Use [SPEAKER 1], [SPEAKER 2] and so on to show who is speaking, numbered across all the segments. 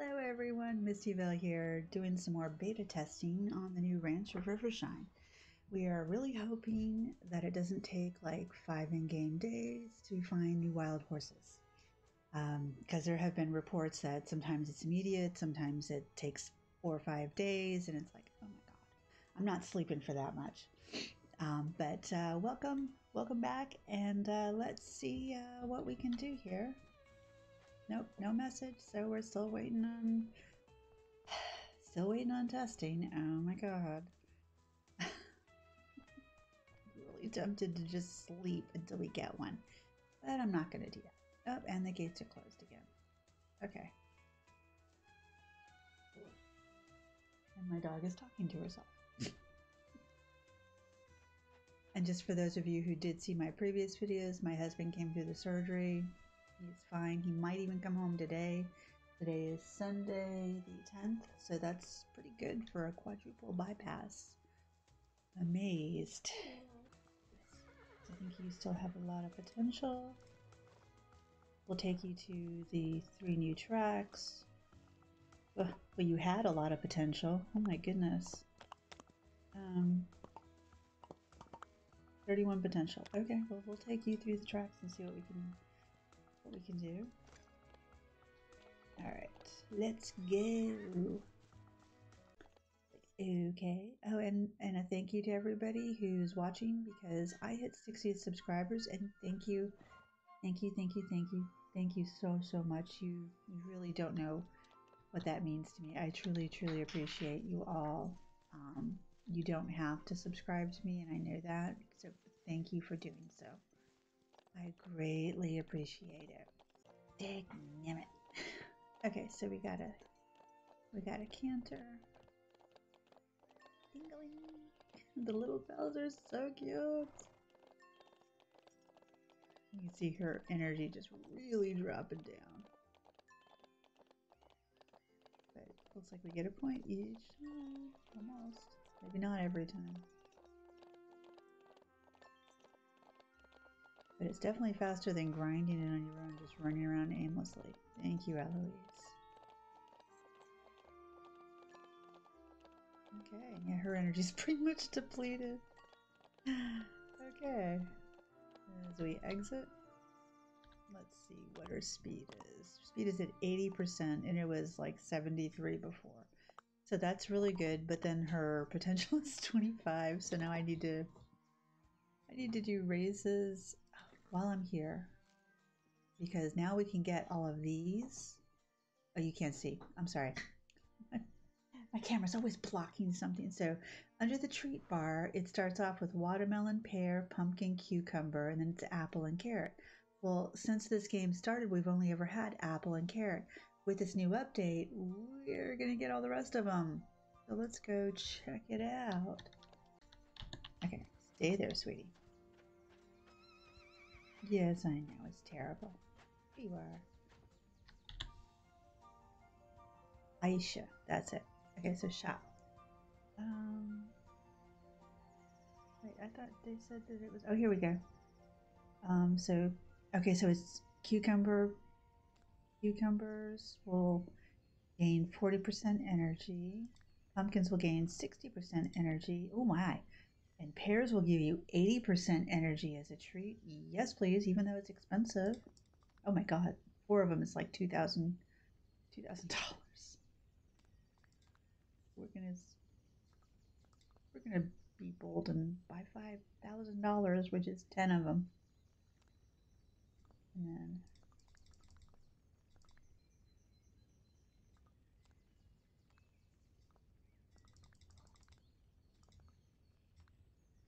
[SPEAKER 1] Hello everyone, Mistyveil here, doing some more beta testing on the new Ranch of Rivershine. We are really hoping that it doesn't take like five in-game days to find new wild horses. Because um, there have been reports that sometimes it's immediate, sometimes it takes four or five days, and it's like, oh my god, I'm not sleeping for that much. Um, but uh, welcome, welcome back, and uh, let's see uh, what we can do here. Nope, no message. So we're still waiting on, still waiting on testing. Oh my god. really tempted to just sleep until we get one, but I'm not to do that. Oh, and the gates are closed again. Okay. And my dog is talking to herself. and just for those of you who did see my previous videos, my husband came through the surgery. He's fine. He might even come home today. Today is Sunday the 10th, so that's pretty good for a quadruple bypass. Amazed. I think you still have a lot of potential. We'll take you to the three new tracks. Well, you had a lot of potential. Oh my goodness. Um, 31 potential. Okay, well, we'll take you through the tracks and see what we can what we can do. Alright, let's go. Okay. Oh, and, and a thank you to everybody who's watching because I hit 60 subscribers and thank you. Thank you, thank you, thank you. Thank you so, so much. You, you really don't know what that means to me. I truly, truly appreciate you all. Um, you don't have to subscribe to me and I know that. So thank you for doing so. I greatly appreciate it. Dig it. Okay, so we got a we got a canter. Dingling. The little bells are so cute. You can see her energy just really dropping down. But looks like we get a point each. Oh, almost. Maybe not every time. But it's definitely faster than grinding it on your own, just running around aimlessly. Thank you, Eloise. Okay, yeah, her energy's pretty much depleted. okay. As we exit, let's see what her speed is. Speed is at 80% and it was like 73 before. So that's really good, but then her potential is 25, so now I need to I need to do raises while I'm here because now we can get all of these. Oh, you can't see. I'm sorry. My camera's always blocking something. So under the treat bar, it starts off with watermelon, pear, pumpkin, cucumber, and then it's apple and carrot. Well, since this game started, we've only ever had apple and carrot. With this new update, we're going to get all the rest of them. So let's go check it out. Okay, stay there, sweetie. Yes, I know, it's terrible. You are. Aisha, that's it. Okay, so shop. Um, wait, I thought they said that it was. Oh, here we go. Um, so, okay, so it's cucumber. Cucumbers will gain 40% energy. Pumpkins will gain 60% energy. Oh my. And pears will give you 80% energy as a treat. Yes, please, even though it's expensive. Oh my god, four of them is like $2,000. $2,000. We're gonna we're gonna be bold and buy five thousand dollars, which is ten of them, and then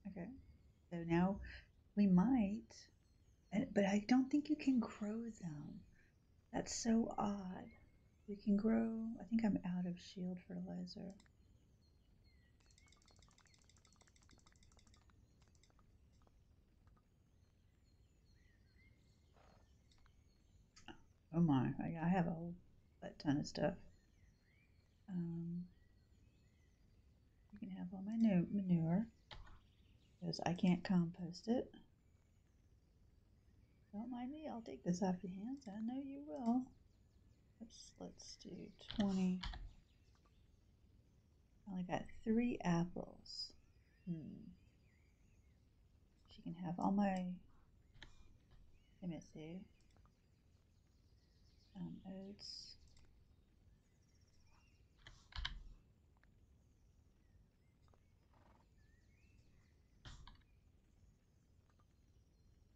[SPEAKER 1] Okay. So now we might, but I don't think you can grow them. That's so odd. We can grow, I think I'm out of shield fertilizer. Oh my, I have a whole ton of stuff. Um, you can have all my new manure because I can't compost it. Don't mind me, I'll take this off your hands. I know you will. Oops, let's do 20. I only got three apples. Hmm. She can have all my, see, um, oats.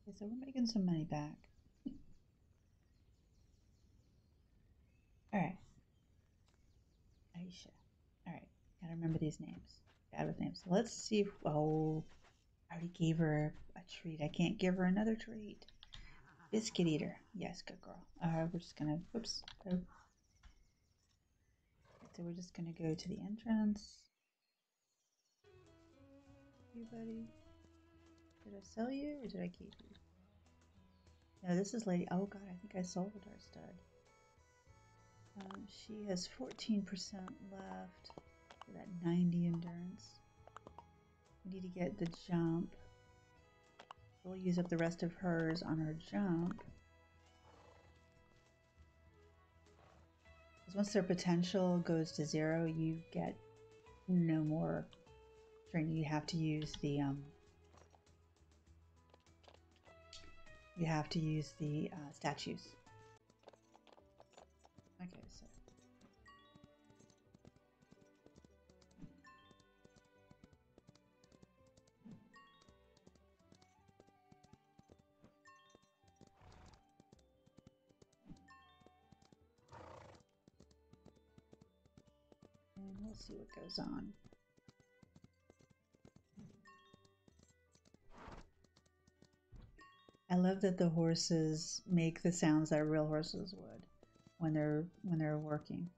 [SPEAKER 1] Okay, so we're making some money back. All right. Aisha. All right. Gotta remember these names. Bad with names. So let's see if, oh, I already gave her a treat. I can't give her another treat. Biscuit eater. Yes, good girl. Right, we're just gonna, whoops. Go. So we're just gonna go to the entrance. You buddy. Did I sell you or did I keep you? No, this is Lady. Oh god, I think I sold our stud. Um, she has 14% left for that 90 endurance. We need to get the jump. We'll use up the rest of hers on her jump. Because once their potential goes to zero, you get no more training. You have to use the um, you have to use the uh, statues. Okay, so. And we'll see what goes on. Love that the horses make the sounds that real horses would when they're when they're working.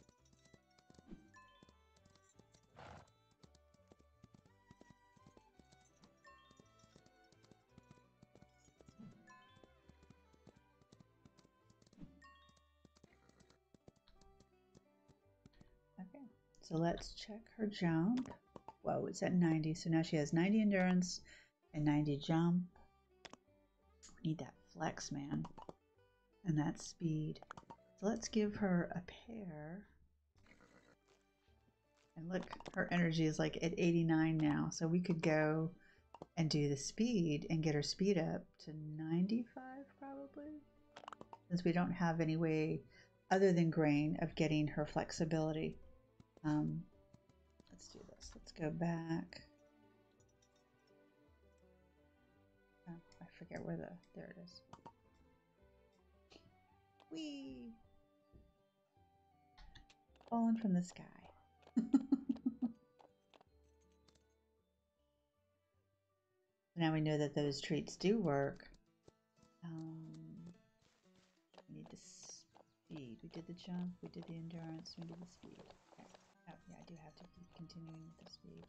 [SPEAKER 1] Okay, so let's check her jump. Whoa, it's at 90, so now she has 90 endurance and 90 jump. Need that flex, man, and that speed. So let's give her a pear. And look, her energy is like at 89 now. So we could go and do the speed and get her speed up to 95 probably. Since we don't have any way other than grain of getting her flexibility. Um, let's do this. Let's go back. Forget where the, there it is. Whee! Fallen from the sky. now we know that those treats do work. Um, we need the speed. We did the jump, we did the endurance, we did the speed. Okay. Oh, yeah, I do have to keep continuing with the speed.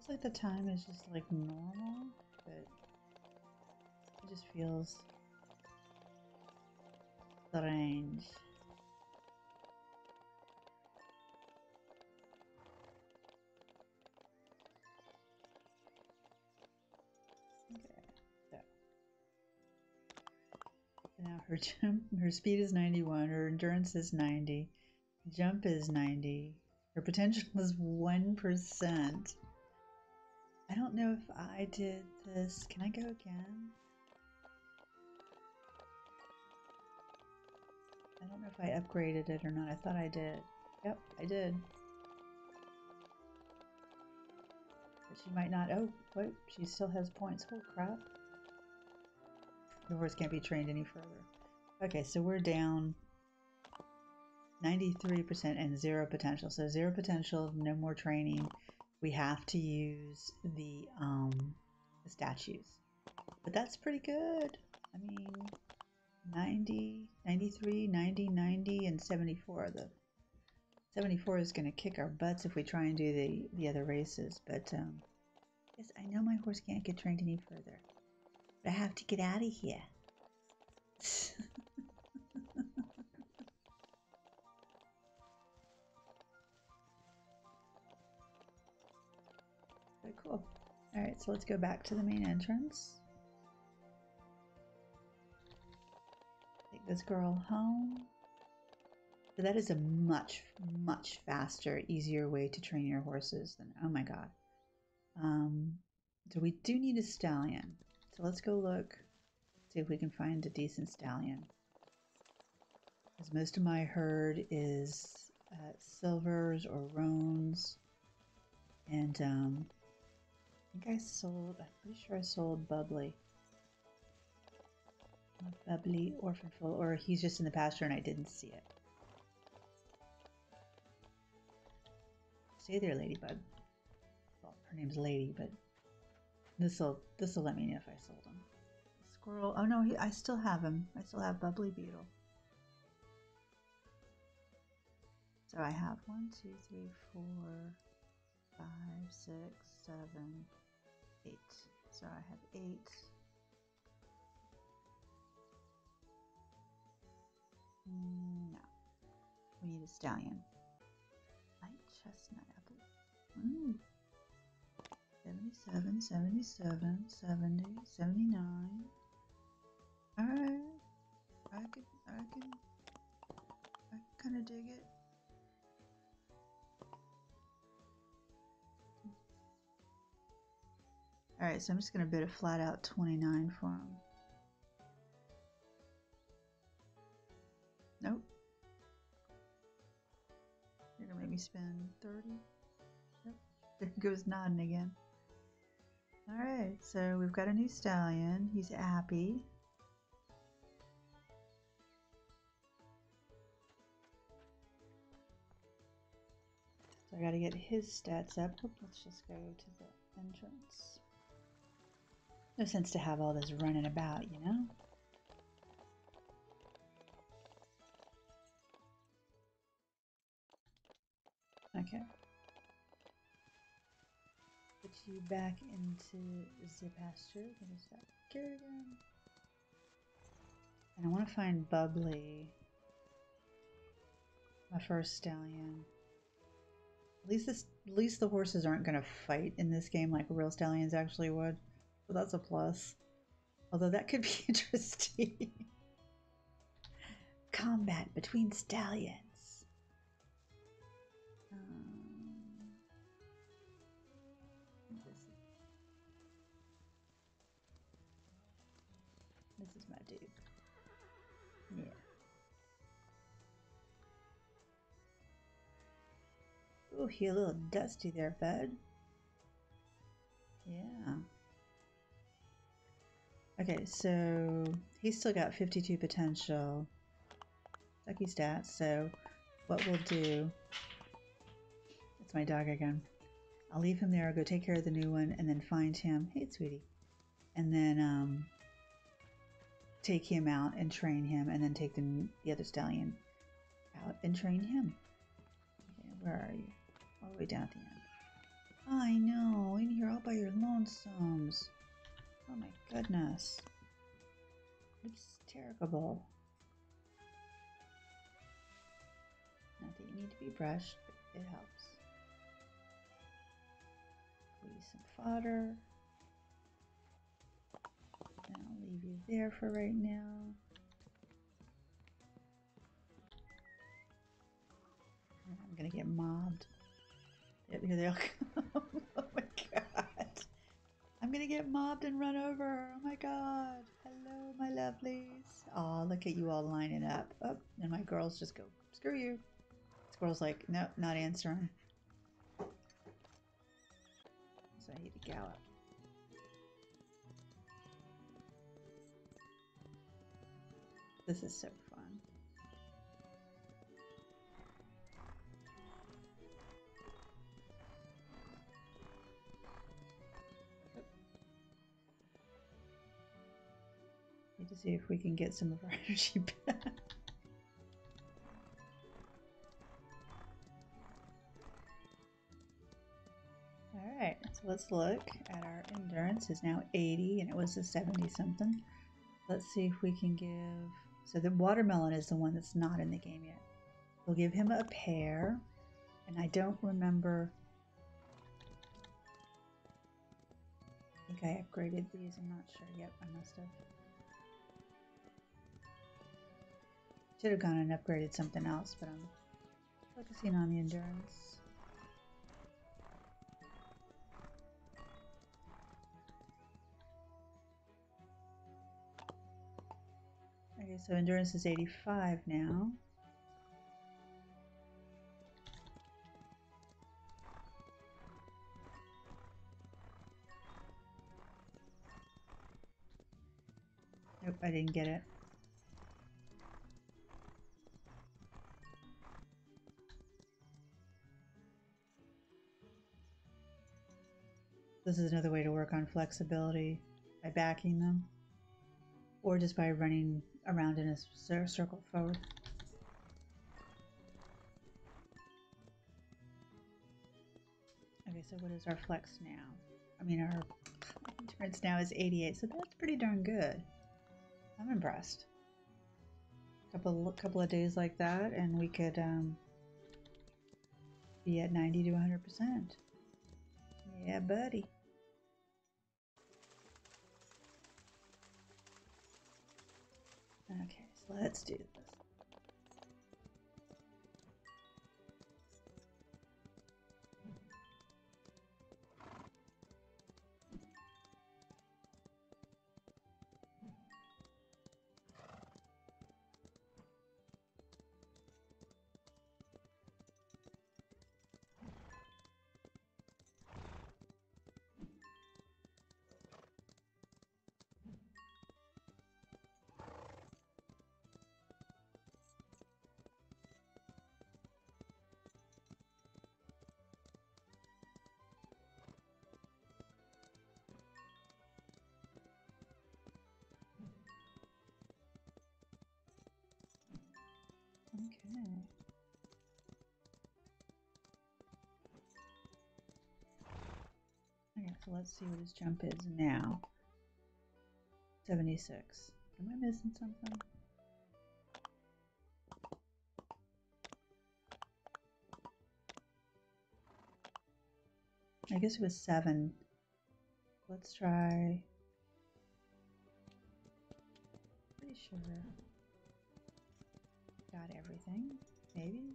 [SPEAKER 1] Looks like the time is just like normal, but it just feels strange. Okay, so now her jump, her speed is 91, her endurance is 90, jump is 90, her potential is 1%. I don't know if I did this. Can I go again? I don't know if I upgraded it or not. I thought I did. Yep, I did. But she might not. Oh, wait, she still has points. Holy crap. The horse can't be trained any further. Okay, so we're down 93% and zero potential. So zero potential, no more training we have to use the um the statues. But that's pretty good. I mean 90 93 90 90 and 74 the 74 is going to kick our butts if we try and do the the other races but um yes i know my horse can't get trained any further but i have to get out of here cool. All right, so let's go back to the main entrance. Take this girl home. So that is a much, much faster, easier way to train your horses than, oh my god. Um, so we do need a stallion. So let's go look, see if we can find a decent stallion. Because most of my herd is uh, silvers or roans. And um, think I sold, I'm pretty sure I sold Bubbly. Bubbly Orphanful, or he's just in the pasture and I didn't see it. Stay there, Ladybug. Well, her name's Lady, but this'll this'll let me know if I sold him. Squirrel. Oh no, he, I still have him. I still have Bubbly Beetle. So I have one, two, three, four, five, six, seven, eight. So I have eight. No. We need a stallion. Light chestnut apple. Mm. 77, 77, 70, 79. Alright. I can, I can, I kind of dig it. Alright, so I'm just going to bid a flat out 29 for him. Nope. You're going to make me spend 30? Yep. There goes nodding again. Alright, so we've got a new stallion. He's happy. So I gotta get his stats up. Let's just go to the entrance. No sense to have all this running about, you know? Okay. Put you back into the pasture. Gonna start again. And I want to find Bubbly. My first stallion. At least this, at least the horses aren't going to fight in this game like real stallions actually would. So that's a plus. Although that could be interesting. Combat between stallions. Um, this, is my dude. Yeah. Oh, you're a little dusty there, bud. Yeah. Okay, so he's still got 52 potential. Lucky stats, so what we'll do... It's my dog again. I'll leave him there, I'll go take care of the new one, and then find him. Hey, sweetie. And then um, take him out and train him, and then take the, the other stallion out and train him. Okay, where are you? All the way down at the end. I know, in here all by your lonesomes. Oh my goodness. It's terrible. Not that you need to be brushed, but it helps. Leave some fodder. And I'll leave you there for right now. I'm gonna get mobbed. Here they all come. I'm gonna get mobbed and run over. Oh my god. Hello, my lovelies. Oh, look at you all lining up. Oh, and my girls just go, screw you. Squirrel's like, nope, not answering. So I need to gallop. This is so see if we can get some of our energy back. Alright, so let's look at our endurance is now 80 and it was a 70 something. Let's see if we can give... So the watermelon is the one that's not in the game yet. We'll give him a pear. And I don't remember... I think I upgraded these. I'm not sure. Yep, I must have. Should have gone and upgraded something else, but I'm focusing on the endurance. Okay, so endurance is 85 now. Nope, I didn't get it. This is another way to work on flexibility by backing them or just by running around in a circle forward. Okay, so what is our flex now? I mean, our endurance now is 88, so that's pretty darn good. I'm impressed. Couple couple of days like that, and we could um, be at 90 to 100 percent. Yeah, buddy. Okay, so let's do let's see what his jump is now. 76. Am I missing something? I guess it was 7. Let's try... Pretty sure got everything, maybe?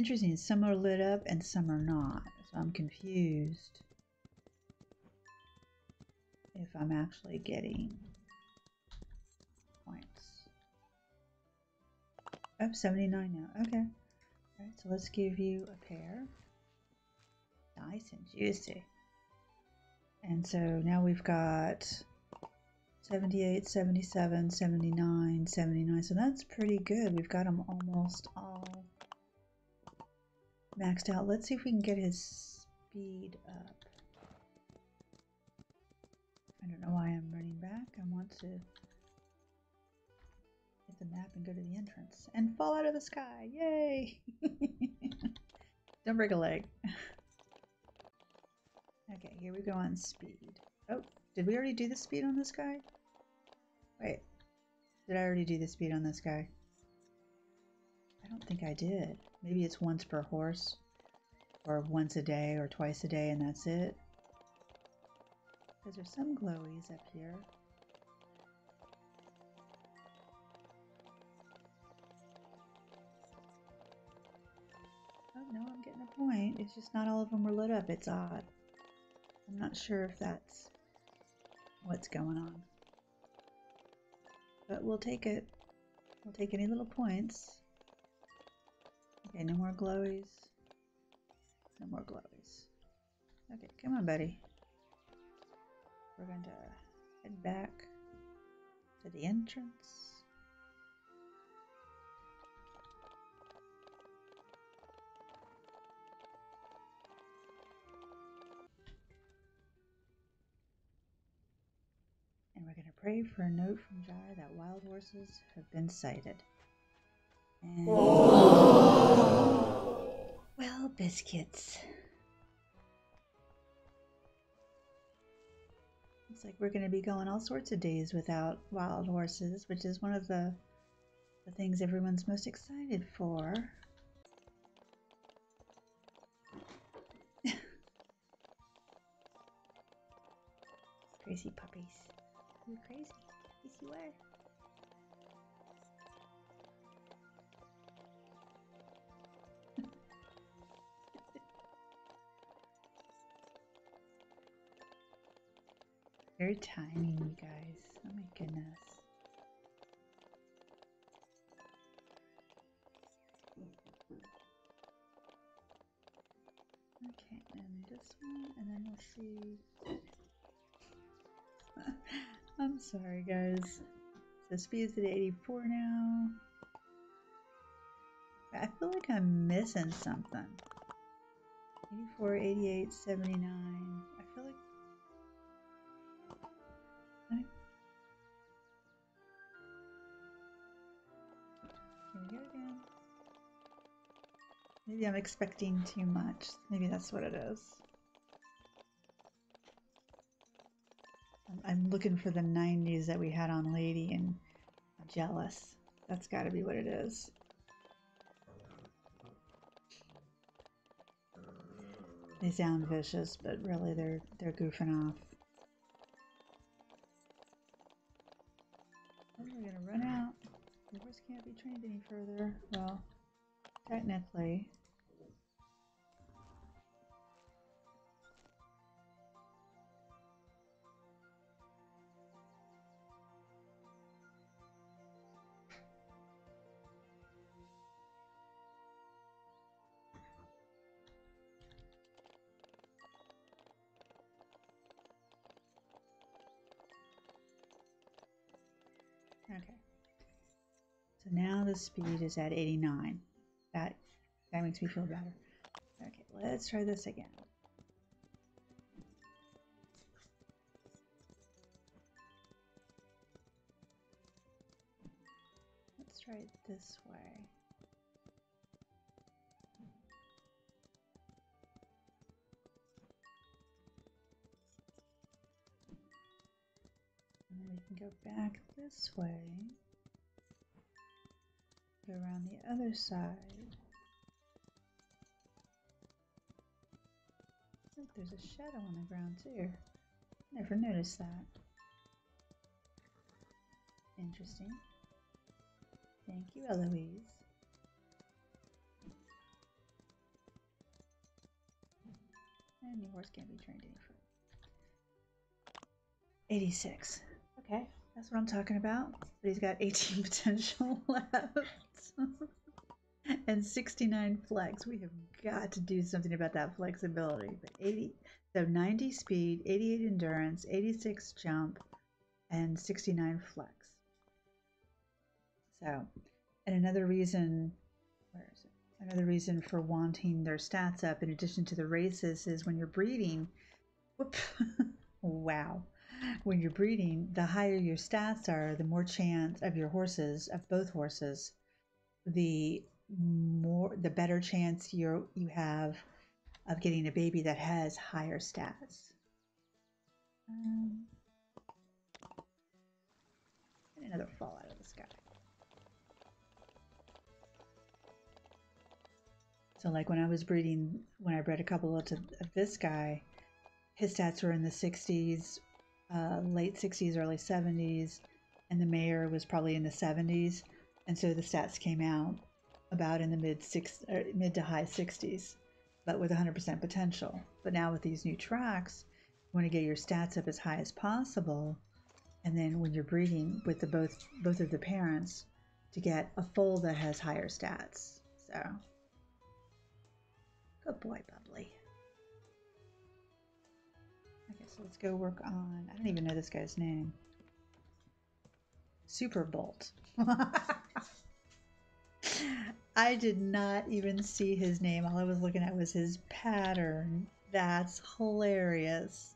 [SPEAKER 1] Interesting, some are lit up and some are not, so I'm confused if I'm actually getting points. Oh, 79 now. Okay. Alright, so let's give you a pear. Nice and juicy. And so now we've got 78, 77, 79, 79. So that's pretty good. We've got them almost all maxed out. Let's see if we can get his speed up. I don't know why I'm running back. I want to hit the map and go to the entrance and fall out of the sky. Yay! Don't break a leg. okay, here we go on speed. Oh, did we already do the speed on this guy? Wait, did I already do the speed on this guy? I don't think I did. Maybe it's once per horse, or once a day, or twice a day, and that's it. Because there's some glowies up here. Oh, no, I'm getting a point. It's just not all of them were lit up. It's odd. I'm not sure if that's what's going on. But we'll take it. We'll take any little points. Okay, no more glowies. No more glowies. Okay, come on, buddy. We're going to head back to the entrance. and we're going to pray for a note from Jai that wild horses have been sighted. And well, biscuits. Looks like we're going to be going all sorts of days without wild horses, which is one of the, the things everyone's most excited for. Crazy puppies. You're crazy. Yes, you are. Very tiny, you guys. Oh my goodness. Okay, and this one, and then we'll see. I'm sorry, guys. So speed's at 84 now. I feel like I'm missing something. 84, 88, 79. Maybe I'm expecting too much. Maybe that's what it is. I'm looking for the 90s that we had on Lady and jealous. That's got to be what it is. They sound vicious, but really they're they're goofing off. We're gonna run out. The horse can't be trained any further. Well, technically. The speed is at 89. That that makes me feel better. Okay, let's try this again. Let's try it this way. And then we can go back this way. Around the other side. Look, there's a shadow on the ground too. Never noticed that. Interesting. Thank you, Eloise. And your horse can't be trained any further. 86. Okay, that's what I'm talking about. But he's got 18 potential left. and 69 flex. We have got to do something about that flexibility. But 80, so 90 speed, 88 endurance, 86 jump, and 69 flex. So, and another reason, where is it? Another reason for wanting their stats up in addition to the races is when you're breeding, whoop, wow. When you're breeding, the higher your stats are, the more chance of your horses, of both horses, the more, the better chance you you have of getting a baby that has higher stats. Um, and another fall out of the sky. So, like when I was breeding, when I bred a couple of, of this guy, his stats were in the 60s, uh, late 60s, early 70s, and the mayor was probably in the 70s. And so the stats came out about in the mid six, uh, mid to high 60s, but with 100% potential. But now with these new tracks, you want to get your stats up as high as possible, and then when you're breeding with the both both of the parents, to get a foal that has higher stats. So Good boy, Bubbly. Okay, so let's go work on. I don't even know this guy's name. Super Bolt. I did not even see his name. All I was looking at was his pattern. That's hilarious.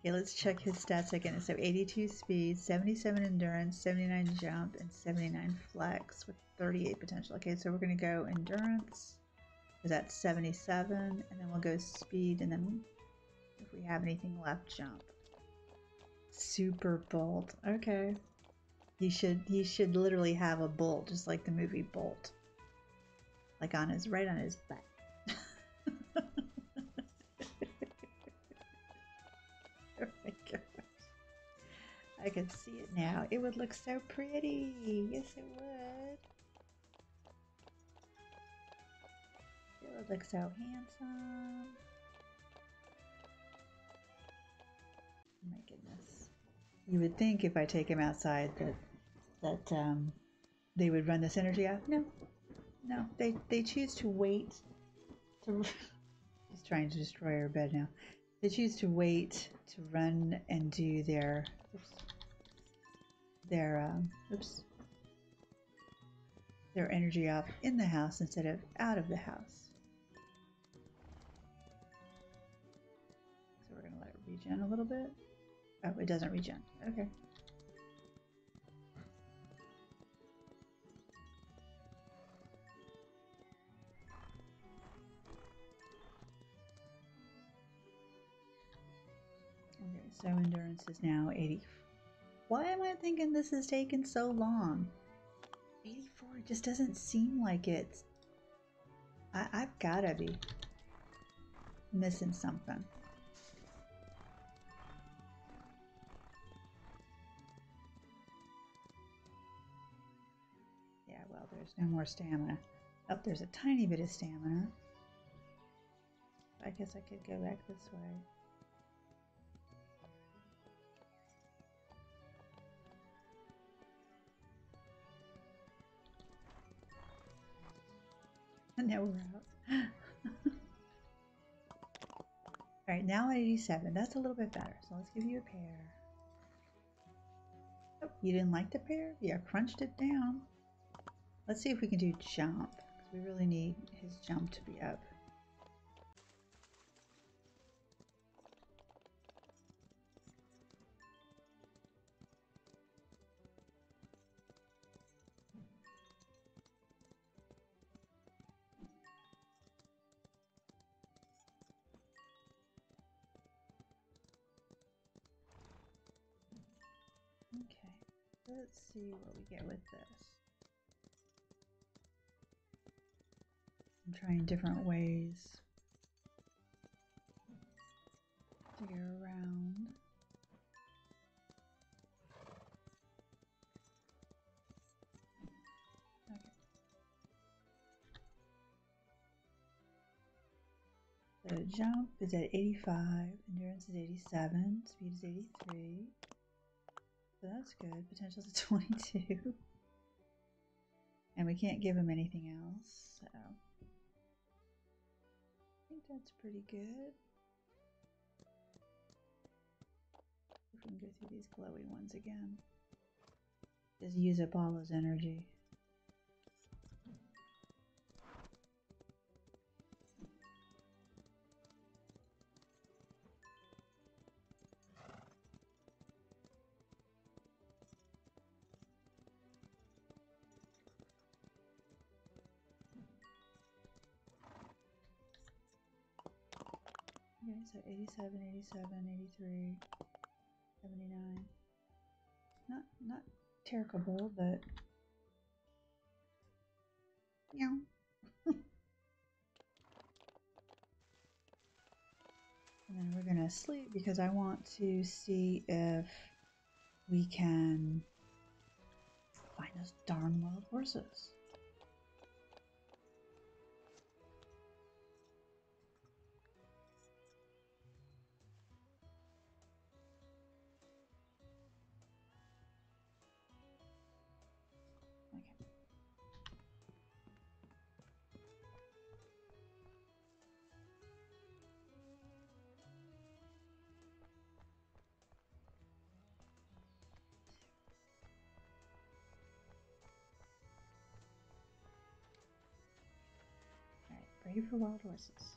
[SPEAKER 1] Okay, let's check his stats again. So 82 speed, 77 endurance, 79 jump, and 79 flex with 38 potential. Okay, so we're going to go endurance is at 77 and then we'll go speed and then if we have anything left jump Super Bolt. Okay. He should he should literally have a bolt, just like the movie Bolt. Like on his right on his back. oh my gosh. I can see it now. It would look so pretty. Yes it would. It would look so handsome. You would think if I take him outside that that um, they would run this energy off. No, no. They they choose to wait. To he's trying to destroy our bed now. They choose to wait to run and do their oops, their um, oops their energy off in the house instead of out of the house. So we're gonna let it regen a little bit. Oh, it doesn't regen. Okay. Okay, so endurance is now 80. Why am I thinking this is taking so long? 84 just doesn't seem like it's. I, I've gotta be missing something. No more stamina. Oh, there's a tiny bit of stamina. I guess I could go back this way. And now we're out. All right, now at 87. That's a little bit better. So let's give you a pear. Oh, you didn't like the pear? Yeah, crunched it down. Let's see if we can do jump. We really need his jump to be up. Okay, let's see what we get with this. Trying different ways to get around. So jump is at 85, endurance is 87, speed is 83. So that's good. Potential is 22. And we can't give him anything else, so that's pretty good. We can go through these glowy ones again. Just use up all his energy. So 87, 87, 83, 79. Not not terrible, but yeah. and then we're gonna sleep because I want to see if we can find those darn wild horses. Brave for wild horses.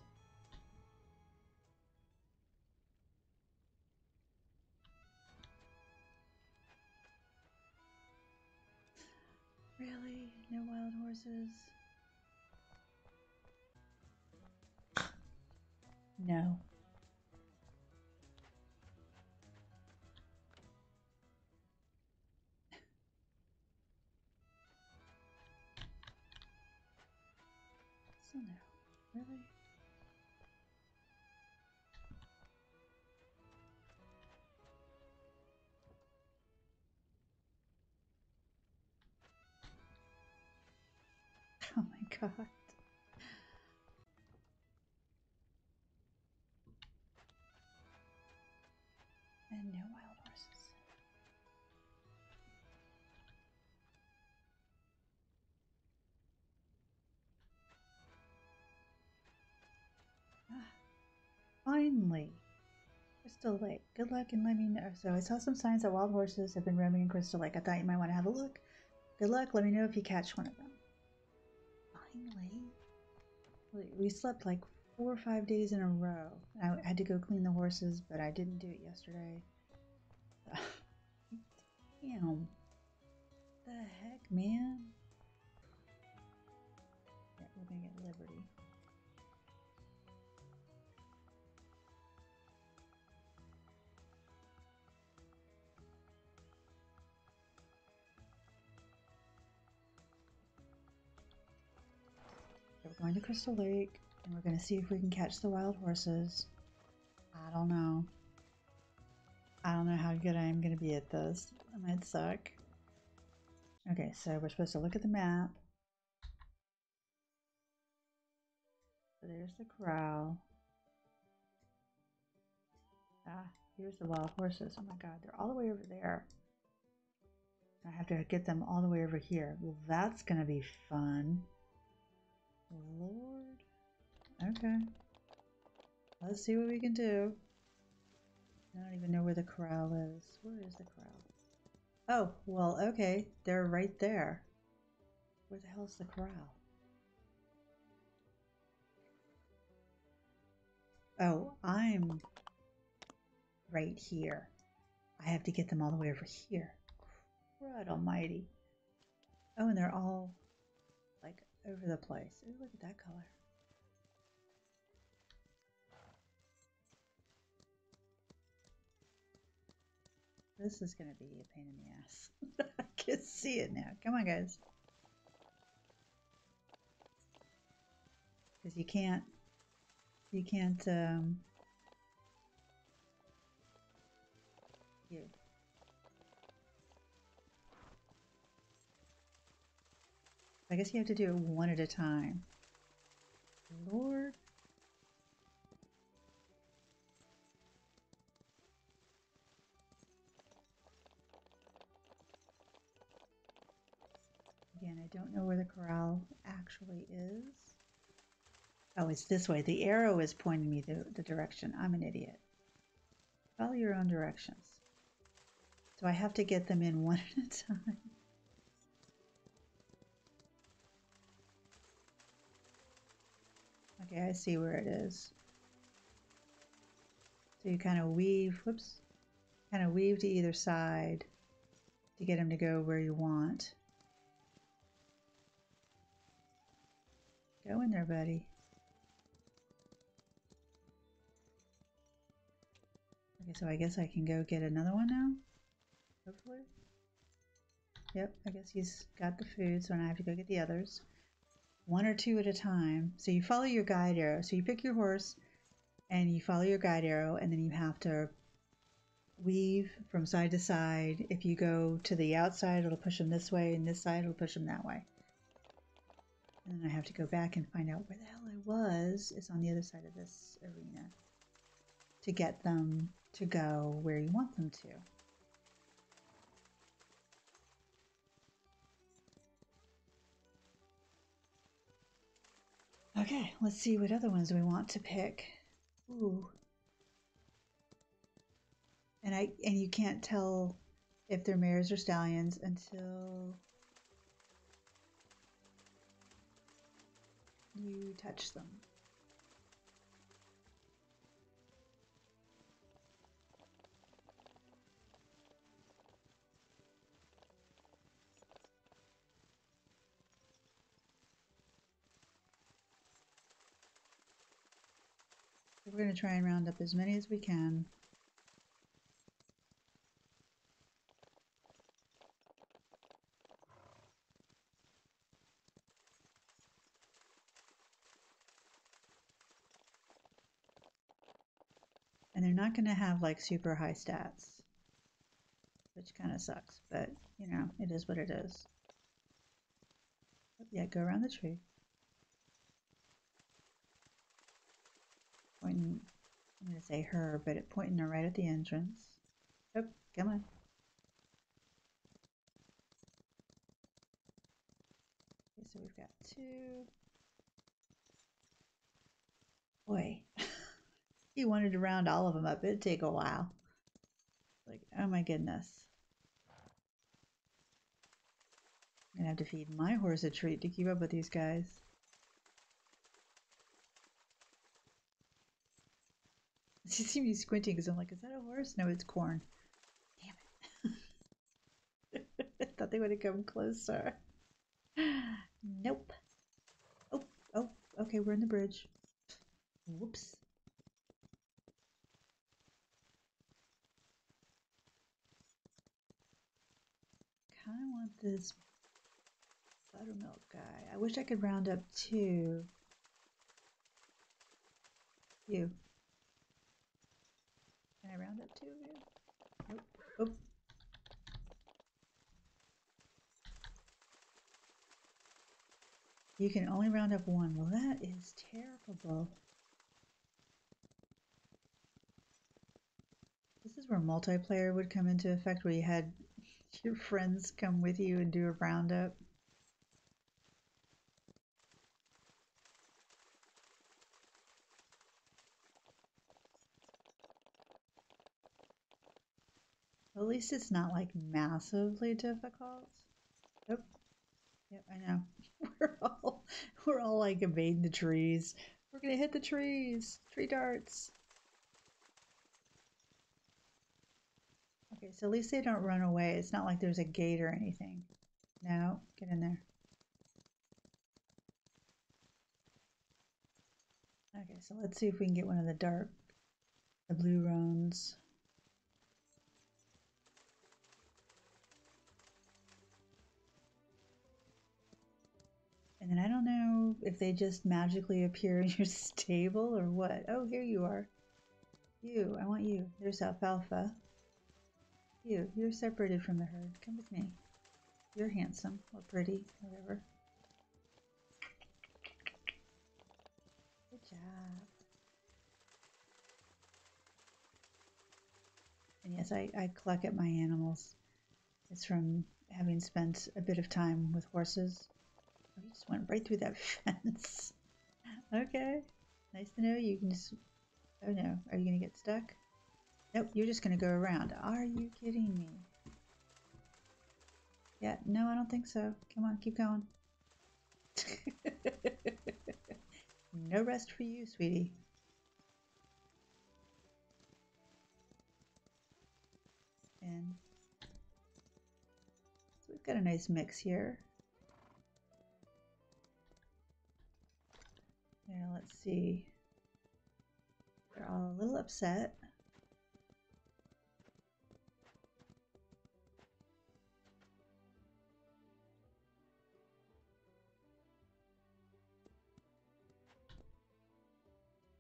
[SPEAKER 1] Really? No wild horses? No. Oh my god. And no wild horses. Ah, finally. Crystal Lake. Good luck and let me know. So I saw some signs that wild horses have been roaming in Crystal Lake. I thought you might want to have a look. Good luck. Let me know if you catch one of them. We- slept like four or five days in a row. I had to go clean the horses, but I didn't do it yesterday. Damn. The heck, man? Yeah, we're gonna get Liberty. Going to Crystal Lake and we're going to see if we can catch the wild horses. I don't know. I don't know how good I am going to be at this. I might suck. Okay, so we're supposed to look at the map. There's the corral. Ah, here's the wild horses. Oh my god, they're all the way over there. I have to get them all the way over here. Well, that's going to be fun. Lord. Okay. Let's see what we can do. I don't even know where the corral is. Where is the corral? Oh, well, okay. They're right there. Where the hell's the corral? Oh, I'm right here. I have to get them all the way over here. Crud almighty. Oh, and they're all over the place. Ooh, look at that color. This is going to be a pain in the ass. I can see it now. Come on, guys. Because you can't, you can't, um, you. I guess you have to do it one at a time. Lord. Again, I don't know where the corral actually is. Oh, it's this way. The arrow is pointing me the, the direction. I'm an idiot. Follow your own directions. So I have to get them in one at a time. Okay, I see where it is. So you kind of weave, whoops, kind of weave to either side to get them to go where you want. Go in there, buddy. Okay, so I guess I can go get another one now, hopefully. Yep, I guess he's got the food, so now I have to go get the others one or two at a time. So you follow your guide arrow. So you pick your horse and you follow your guide arrow, and then you have to weave from side to side. If you go to the outside, it'll push them this way, and this side it'll push them that way. And then I have to go back and find out where the hell I was. It's on the other side of this arena to get them to go where you want them to. Okay, let's see what other ones we want to pick. Ooh. And I and you can't tell if they're mares or stallions until you touch them. We're going to try and round up as many as we can. And they're not going to have like super high stats, which kind of sucks, but you know, it is what it is. Yeah, go around the tree. I'm going to say her, but it pointing her right at the entrance. Oh, come on. Okay, so we've got two. Boy, he wanted to round all of them up. It'd take a while. Like, oh my goodness. I'm gonna have to feed my horse a treat to keep up with these guys. You see me squinting because I'm like, is that a horse? No, it's corn. Damn it. I thought they would have come closer. Nope. Oh, oh, okay, we're in the bridge. Whoops. Kind of want this buttermilk guy. I wish I could round up two. You. I round up two of oh, you? Nope. Oh. You can only round up one. Well, that is terrible. This is where multiplayer would come into effect, where you had your friends come with you and do a roundup. At least it's not like massively difficult. Yep. Yep, I know. We're all we're all like evading the trees. We're gonna hit the trees. Tree darts. Okay, so at least they don't run away. It's not like there's a gate or anything. No, get in there. Okay, so let's see if we can get one of the dark, the blue roans. And I don't know if they just magically appear in your stable or what. Oh, here you are. You, I want you. There's Alfalfa. You, you're separated from the herd. Come with me. You're handsome or pretty, whatever. Good job. And yes, I, I cluck at my animals. It's from having spent a bit of time with horses. Oh, you just went right through that fence. okay. Nice to know you can just... Oh no, are you to get stuck? Nope, you're just to go around. Are you kidding me? Yeah, no, I don't think so. Come on, keep going. no rest for you, sweetie. And so we've got a nice mix here. Yeah, let's see. They're all a little upset.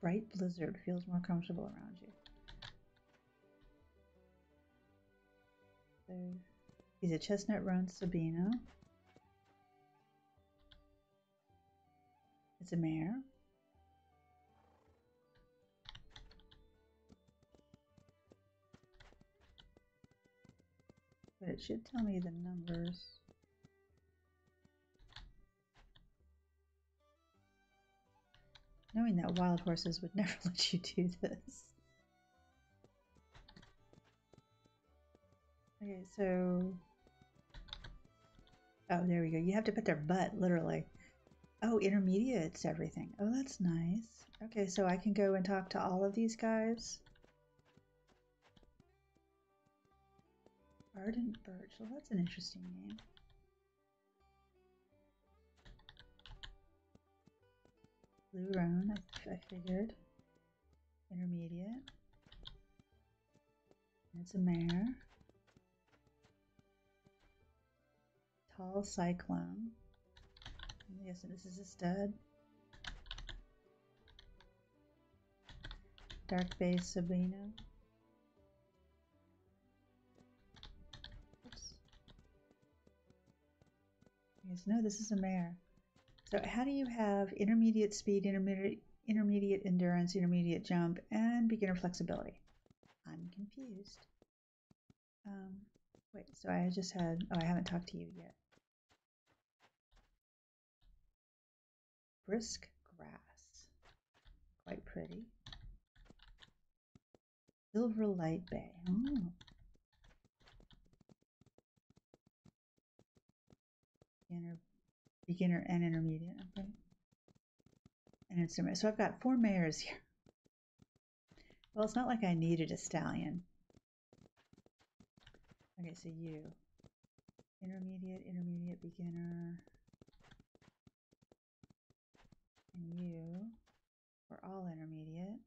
[SPEAKER 1] Bright blizzard feels more comfortable around you. So he's a chestnut roan Sabino. It's a mare. It should tell me the numbers. Knowing that wild horses would never let you do this. Okay, so... Oh, there we go. You have to put their butt, literally. Oh, intermediate's everything. Oh, that's nice. Okay, so I can go and talk to all of these guys. Ardent Birch. Well, that's an interesting name. Blue Roan, I, I figured. Intermediate. It's a mare. Tall Cyclone. Guessing this is a stud. Dark Bay Sabino. No, this is a mare. So how do you have intermediate speed, intermediate intermediate endurance, intermediate jump, and beginner flexibility? I'm confused. Um, wait, so I just had, oh, I haven't talked to you yet. Brisk grass, quite pretty. Silver Light Bay. Oh. Beginner, beginner and intermediate. Okay. And it's so I've got four mares here. Well, it's not like I needed a stallion. Okay, so you. Intermediate, intermediate, beginner. And you. We're all intermediate.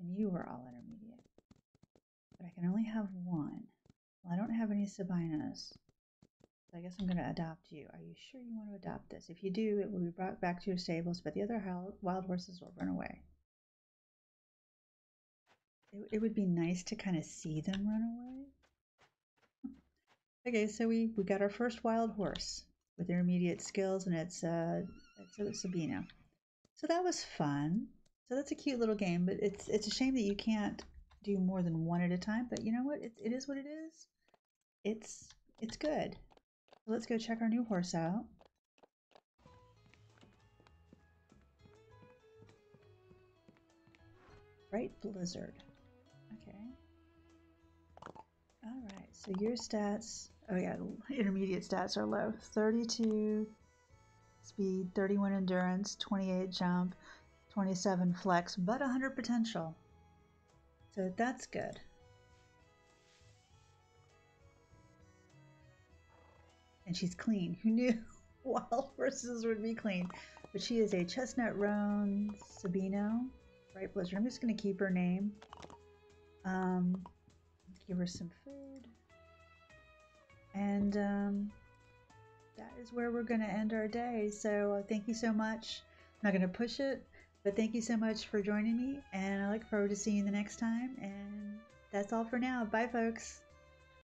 [SPEAKER 1] And you are all intermediate. But I can only have one. Well, I don't have any Sabinos. So I guess I'm going to adopt you. Are you sure you want to adopt this? If you do, it will be brought back to your stables, but the other wild horses will run away. It, it would be nice to kind of see them run away. okay, so we, we got our first wild horse with intermediate skills, and it's, uh, it's a Sabino. So that was fun. So that's a cute little game, but it's it's a shame that you can't do more than one at a time. But you know what? It, it is what it is. It's it's good. Let's go check our new horse out. Bright Blizzard. Okay. Alright, so your stats, oh yeah, intermediate stats are low. 32 speed, 31 endurance, 28 jump, 27 flex, but 100 potential. So that's good. and she's clean. Who knew wild horses would be clean? But she is a chestnut roan Sabino, bright blizzard. I'm just going to keep her name. Um, give her some food. And um, that is where we're going to end our day. So uh, thank you so much. I'm not going to push it, but thank you so much for joining me. And I look forward to seeing you the next time. And that's all for now. Bye, folks.